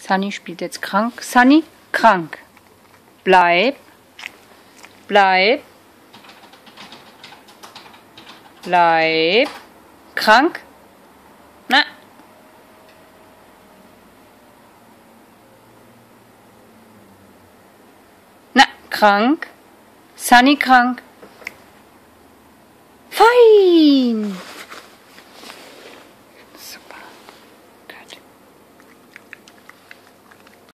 Sunny spielt jetzt krank. Sunny, krank. Bleib. Bleib. Bleib. Krank. Na. Na, krank. Sunny krank.